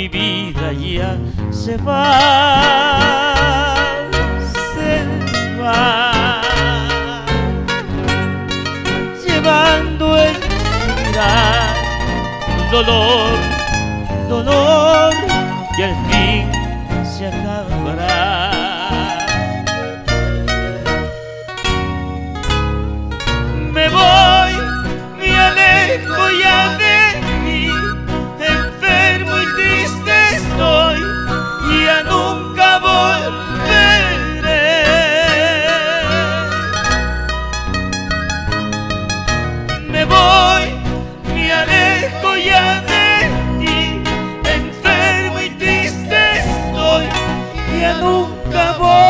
mi vida ya se va, se va, llevando en vida dolor, dolor, y al fin se acabará. nunca vou